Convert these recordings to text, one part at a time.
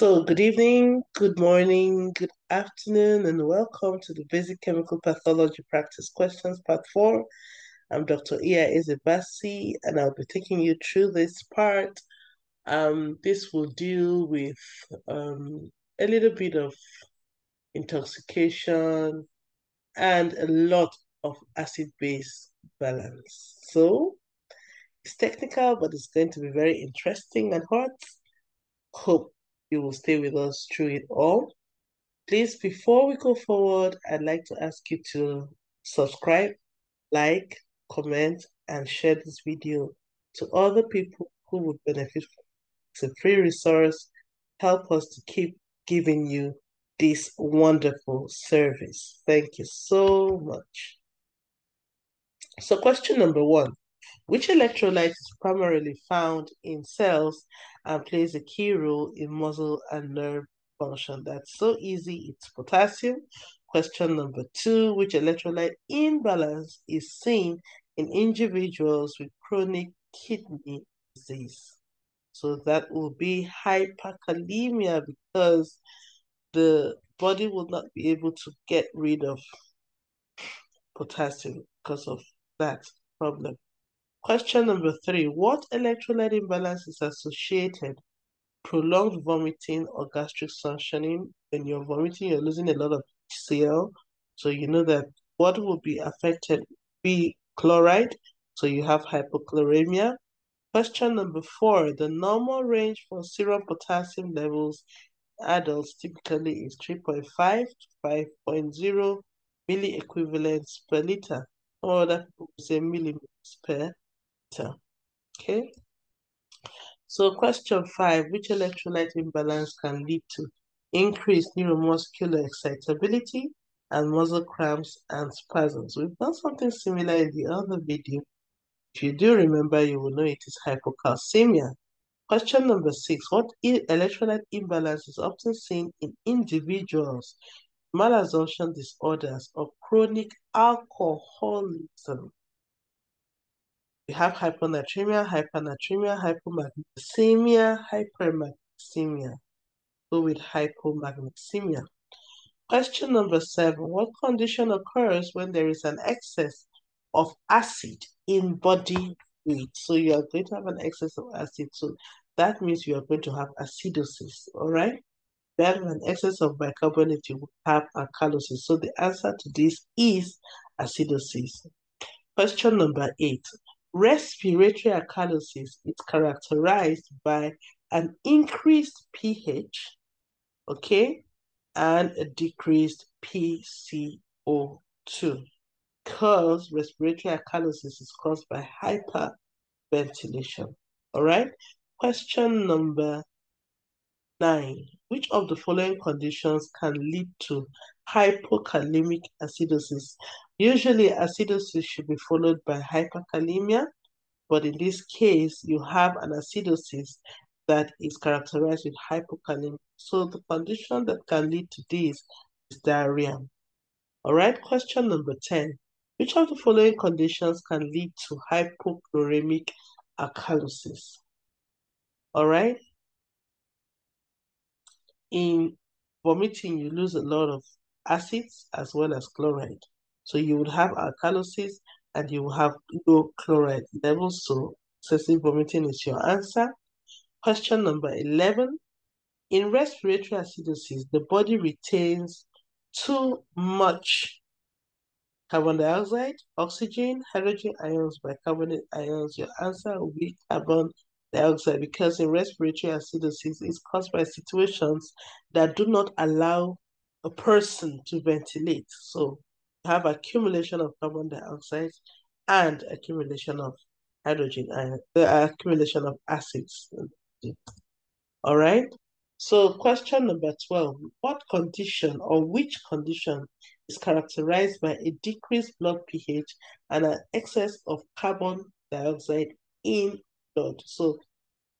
So, good evening, good morning, good afternoon, and welcome to the Basic Chemical Pathology Practice Questions Part 4. I'm Dr. Iya Eze Bassey, and I'll be taking you through this part. Um, this will deal with um, a little bit of intoxication and a lot of acid-base balance. So, it's technical, but it's going to be very interesting and hot. Hope you will stay with us through it all. Please, before we go forward, I'd like to ask you to subscribe, like, comment, and share this video to other people who would benefit from it. It's a free resource. Help us to keep giving you this wonderful service. Thank you so much. So question number one, which electrolyte is primarily found in cells and plays a key role in muscle and nerve function? That's so easy. It's potassium. Question number two, which electrolyte imbalance is seen in individuals with chronic kidney disease? So that will be hyperkalemia because the body will not be able to get rid of potassium because of that problem. Question number three, what electrolyte imbalance is associated prolonged vomiting or gastric suctioning. When you're vomiting, you're losing a lot of HCl. So you know that what will be affected be chloride. So you have hypochloremia. Question number four, the normal range for serum potassium levels adults typically is 3.5 to 5.0 milliequivalents per liter, or that say millimoles per Okay. So question five, which electrolyte imbalance can lead to increased neuromuscular excitability and muscle cramps and spasms? We've done something similar in the other video. If you do remember, you will know it is hypocalcemia. Question number six, what electrolyte imbalance is often seen in individuals malabsorption disorders or chronic alcoholism? We have hyponatremia, hypernatremia, hypomagnesemia, hypermagnesemia. Go with hypomagnesemia. Question number seven. What condition occurs when there is an excess of acid in body weight? So you are going to have an excess of acid. So that means you are going to have acidosis. All right. Then an excess of bicarbonate, you will have alkalosis. So the answer to this is acidosis. Question number eight. Respiratory alkalosis is characterized by an increased pH, okay, and a decreased PCO2 because respiratory alkalosis is caused by hyperventilation. All right. Question number nine. Which of the following conditions can lead to hypokalemic acidosis? Usually acidosis should be followed by hyperkalemia, but in this case, you have an acidosis that is characterized with hypokalemia. So the condition that can lead to this is diarrhea. All right, question number 10. Which of the following conditions can lead to hypochloremic alkalosis? All right. In vomiting, you lose a lot of acids as well as chloride. So you would have alkalosis and you will have low chloride levels. So excessive vomiting is your answer. Question number 11. In respiratory acidosis, the body retains too much carbon dioxide, oxygen, hydrogen ions, bicarbonate ions. Your answer will be carbon dioxide because in respiratory acidosis is caused by situations that do not allow a person to ventilate. So have accumulation of carbon dioxide and accumulation of hydrogen and the uh, accumulation of acids. All right. So question number 12, what condition or which condition is characterized by a decreased blood pH and an excess of carbon dioxide in blood? So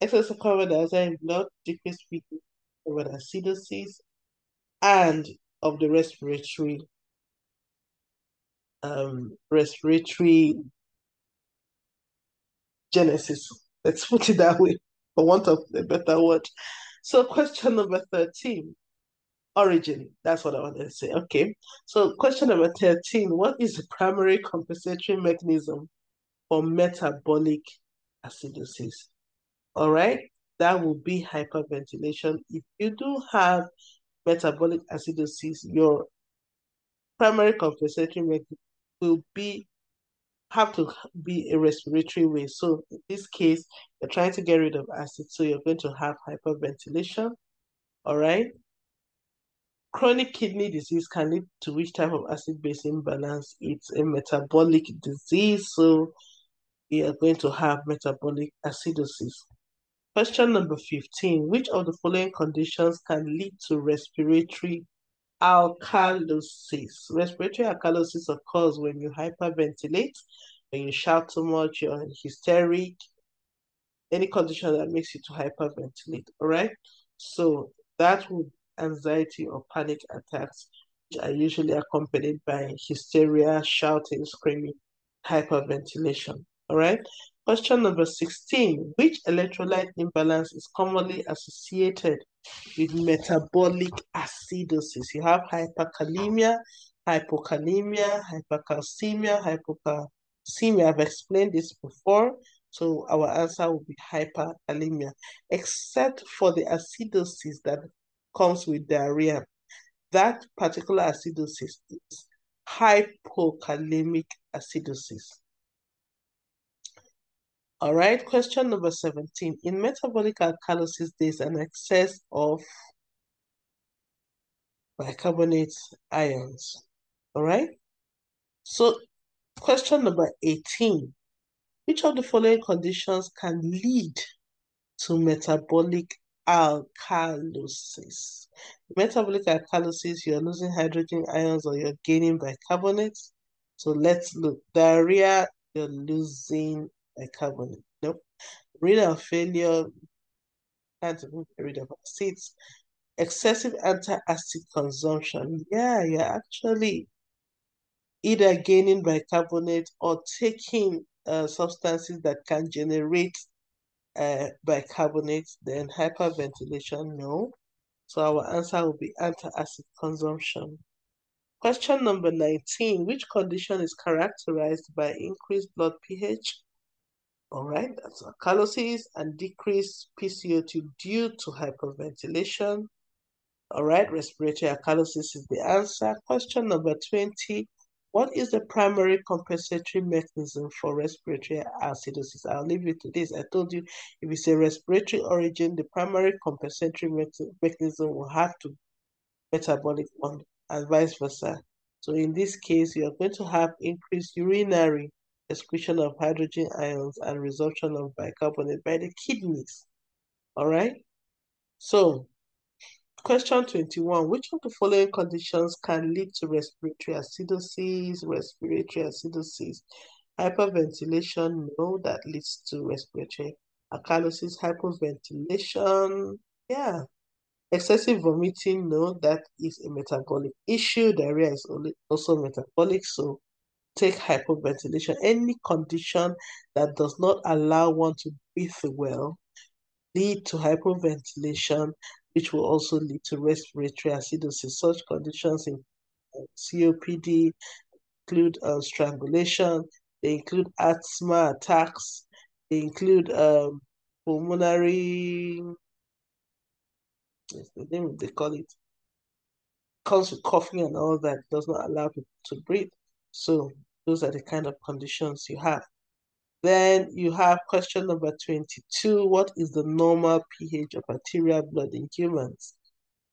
excess of carbon dioxide in blood, decreased pH, acidosis, and of the respiratory um, respiratory genesis. Let's put it that way, for want of a better word. So question number 13, origin. That's what I wanted to say. Okay. So question number 13, what is the primary compensatory mechanism for metabolic acidosis? All right. That will be hyperventilation. If you do have metabolic acidosis, your primary compensatory mechanism will be have to be a respiratory way. So in this case, you're trying to get rid of acid, so you're going to have hyperventilation. All right. Chronic kidney disease can lead to which type of acid-base imbalance? It's a metabolic disease, so we are going to have metabolic acidosis. Question number 15. Which of the following conditions can lead to respiratory alkalosis. Respiratory alkalosis occurs when you hyperventilate, when you shout too much, you're hysteric, any condition that makes you to hyperventilate. All right. So that would anxiety or panic attacks, which are usually accompanied by hysteria, shouting, screaming, hyperventilation. All right. Question number 16. Which electrolyte imbalance is commonly associated with metabolic acidosis? You have hyperkalemia, hypokalemia, hypercalcemia, hypocalcemia. I've explained this before. So our answer will be hyperkalemia, except for the acidosis that comes with diarrhea. That particular acidosis is hypokalemic acidosis. All right, question number 17. In metabolic alkalosis, there's an excess of bicarbonate ions. All right. So, question number 18. Which of the following conditions can lead to metabolic alkalosis? Metabolic alkalosis, you're losing hydrogen ions or you're gaining bicarbonates. So let's look. Diarrhea, you're losing bicarbonate. Nope. Renal failure, can't get rid of acids. Excessive antacid consumption. Yeah, you're actually either gaining bicarbonate or taking uh, substances that can generate uh, bicarbonate, then hyperventilation, no. So our answer will be antacid consumption. Question number 19. Which condition is characterized by increased blood pH all right, that's alkalosis and decreased PCO2 due to hyperventilation. All right, respiratory alkalosis is the answer. Question number 20. What is the primary compensatory mechanism for respiratory acidosis? I'll leave you to this. I told you if it's a respiratory origin, the primary compensatory mechanism will have to metabolic one and vice versa. So in this case, you are going to have increased urinary excretion of hydrogen ions and resorption of bicarbonate by the kidneys. All right. So, question 21. Which of the following conditions can lead to respiratory acidosis? Respiratory acidosis. Hyperventilation, no, that leads to respiratory alkalosis. Hypoventilation, yeah. Excessive vomiting, no, that is a metabolic issue. Diarrhea is also metabolic, so take hypoventilation, any condition that does not allow one to breathe well, lead to hypoventilation, which will also lead to respiratory acidosis. Such conditions in COPD include uh, strangulation, they include asthma attacks, they include um, pulmonary, the name they call it, comes with coughing and all that, does not allow people to breathe. So those are the kind of conditions you have. Then you have question number 22. What is the normal pH of arterial blood in humans?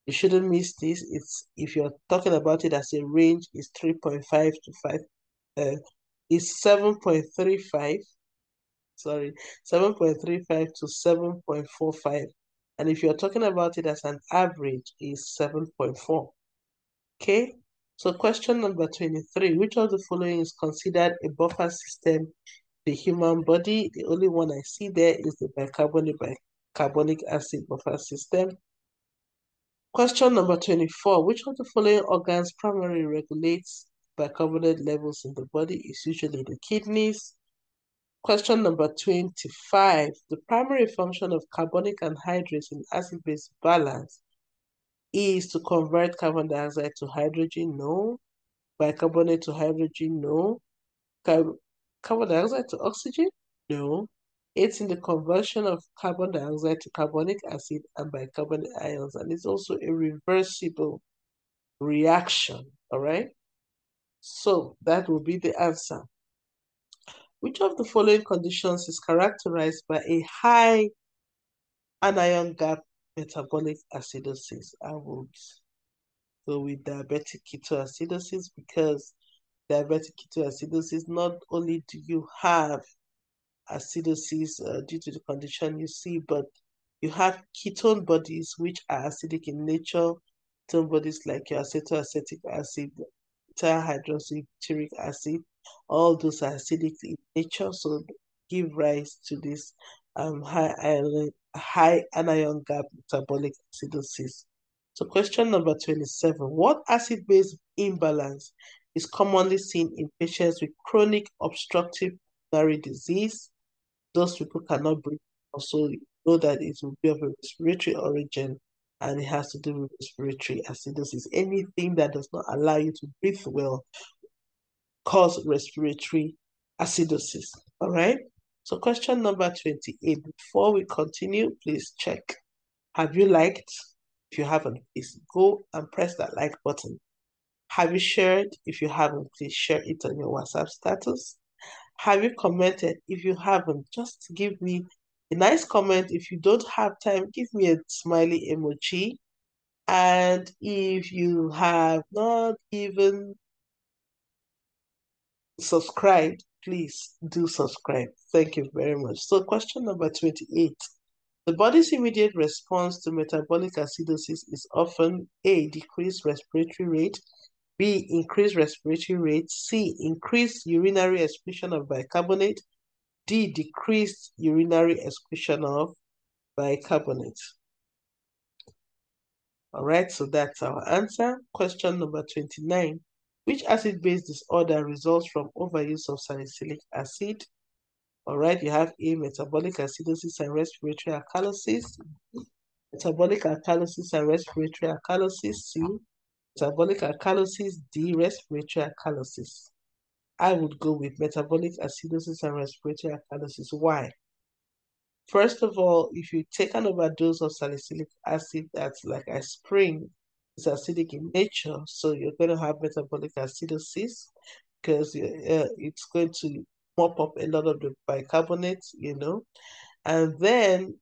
You shouldn't miss this. It's if you're talking about it as a range, it's 3.5 to 5. Uh, it's 7.35. Sorry, 7.35 to 7.45. And if you're talking about it as an average, is 7.4. Okay. So question number 23, which of the following is considered a buffer system the human body? The only one I see there is the bicarbonate bicarbonic acid buffer system. Question number 24, which of the following organs primarily regulates bicarbonate levels in the body? Is usually the kidneys. Question number 25. The primary function of carbonic anhydrase in acid-base balance is to convert carbon dioxide to hydrogen, no. Bicarbonate to hydrogen, no. carbon dioxide to oxygen, no. It's in the conversion of carbon dioxide to carbonic acid and bicarbonate ions, and it's also a reversible reaction, all right? So that will be the answer. Which of the following conditions is characterized by a high anion gap metabolic acidosis? I would go with diabetic ketoacidosis because diabetic ketoacidosis, not only do you have acidosis uh, due to the condition you see, but you have ketone bodies which are acidic in nature, ketone bodies like your acetoacetic acid, hydroxybutyric acid, all those are acidic in nature, so give rise to this um, high, ion, high anion gap metabolic acidosis. So question number 27, what acid-base imbalance is commonly seen in patients with chronic obstructive pulmonary disease those people cannot breathe. Also, know that it will be of a respiratory origin and it has to do with respiratory acidosis. Anything that does not allow you to breathe well cause respiratory acidosis. All right. So question number 28. Before we continue, please check. Have you liked? If you haven't, please go and press that like button. Have you shared? If you haven't, please share it on your WhatsApp status. Have you commented? If you haven't, just give me a nice comment. If you don't have time, give me a smiley emoji. And if you have not even subscribed, please do subscribe. Thank you very much. So question number 28. The body's immediate response to metabolic acidosis is often A, decreased respiratory rate, B. Increased respiratory rate. C. Increased urinary excretion of bicarbonate. D. Decreased urinary excretion of bicarbonate. All right, so that's our answer. Question number 29. Which acid-base disorder results from overuse of salicylic acid? All right, you have A, metabolic acidosis and respiratory alkalosis. Metabolic alkalosis and respiratory alkalosis. C, metabolic alkalosis, D, respiratory alkalosis. I would go with metabolic acidosis and respiratory alkalosis. Why? First of all, if you take an overdose of salicylic acid that's like a acidic in nature, so you're going to have metabolic acidosis because uh, it's going to mop up a lot of the bicarbonate, you know. And then,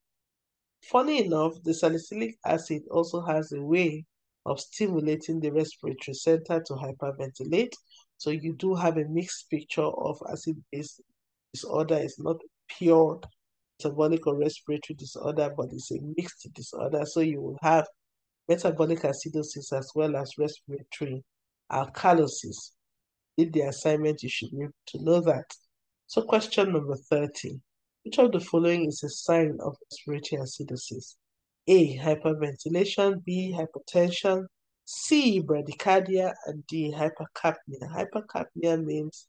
funny enough, the salicylic acid also has a way of stimulating the respiratory center to hyperventilate. So you do have a mixed picture of acid-base disorder. It's not pure metabolic or respiratory disorder, but it's a mixed disorder. So you will have metabolic acidosis as well as respiratory alkalosis. Did the assignment, you should need to know that. So question number 30. Which of the following is a sign of respiratory acidosis? A. Hyperventilation. B. Hypertension. C. Bradycardia. And D. Hypercapnia. Hypercapnia means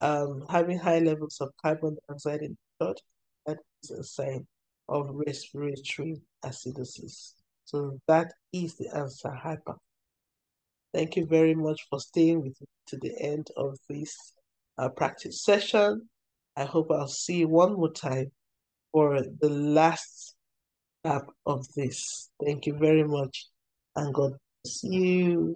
um, having high levels of carbon dioxide in the blood. That is a sign of respiratory acidosis. So that is the answer, hyper. Thank you very much for staying with me to the end of this uh, practice session. I hope I'll see you one more time for the last of this. Thank you very much and God bless you.